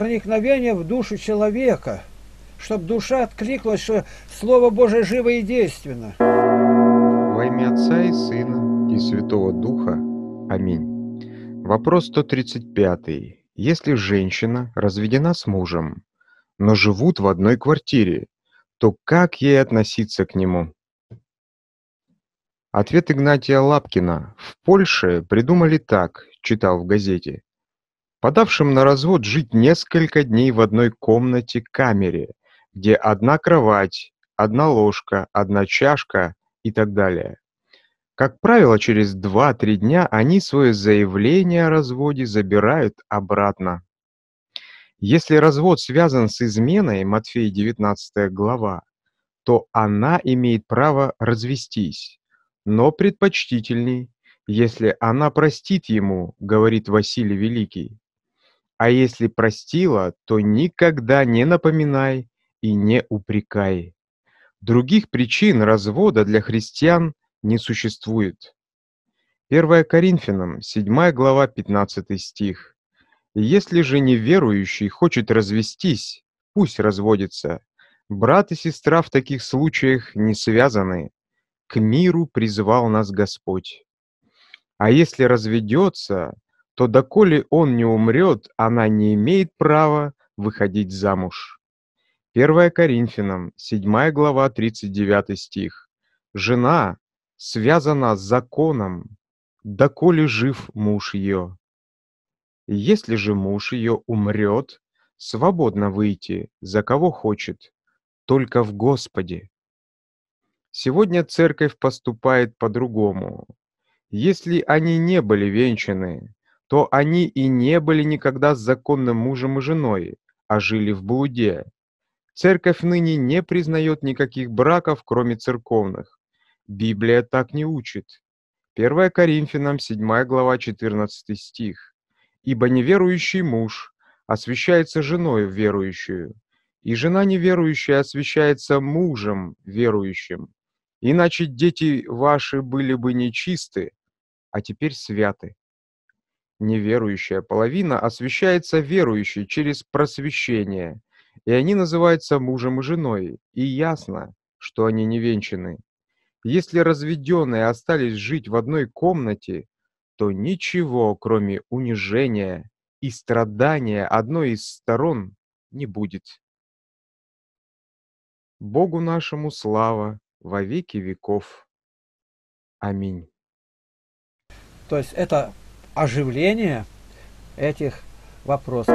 проникновение в душу человека, чтобы душа откликнулась, что Слово Божие живо и действенно. Во имя Отца и Сына и Святого Духа. Аминь. Вопрос 135. Если женщина разведена с мужем, но живут в одной квартире, то как ей относиться к нему? Ответ Игнатия Лапкина. В Польше придумали так, читал в газете. Подавшим на развод жить несколько дней в одной комнате-камере, где одна кровать, одна ложка, одна чашка и так далее. Как правило, через 2-3 дня они свое заявление о разводе забирают обратно. Если развод связан с изменой, Матфея 19 глава, то она имеет право развестись но предпочтительней, если она простит ему, говорит Василий Великий. А если простила, то никогда не напоминай и не упрекай. Других причин развода для христиан не существует. 1 Коринфянам, 7 глава, 15 стих. «Если же неверующий хочет развестись, пусть разводится. Брат и сестра в таких случаях не связаны, к миру призвал нас Господь. А если разведется, то доколе он не умрет, она не имеет права выходить замуж. 1 Коринфянам, 7 глава, 39 стих. Жена связана с законом, доколе жив муж ее. Если же муж ее умрет, свободно выйти, за кого хочет, только в Господе. Сегодня церковь поступает по-другому. Если они не были венчаны, то они и не были никогда законным мужем и женой, а жили в блуде. Церковь ныне не признает никаких браков, кроме церковных. Библия так не учит. 1 Коринфянам 7 глава 14 стих. «Ибо неверующий муж освящается женою верующую, и жена неверующая освящается мужем верующим. Иначе дети ваши были бы нечисты, а теперь святы. Неверующая половина освящается верующей через просвещение, и они называются мужем и женой, и ясно, что они не венчаны. Если разведенные остались жить в одной комнате, то ничего, кроме унижения и страдания одной из сторон, не будет. Богу нашему слава во веки веков. Аминь. То есть это оживление этих вопросов.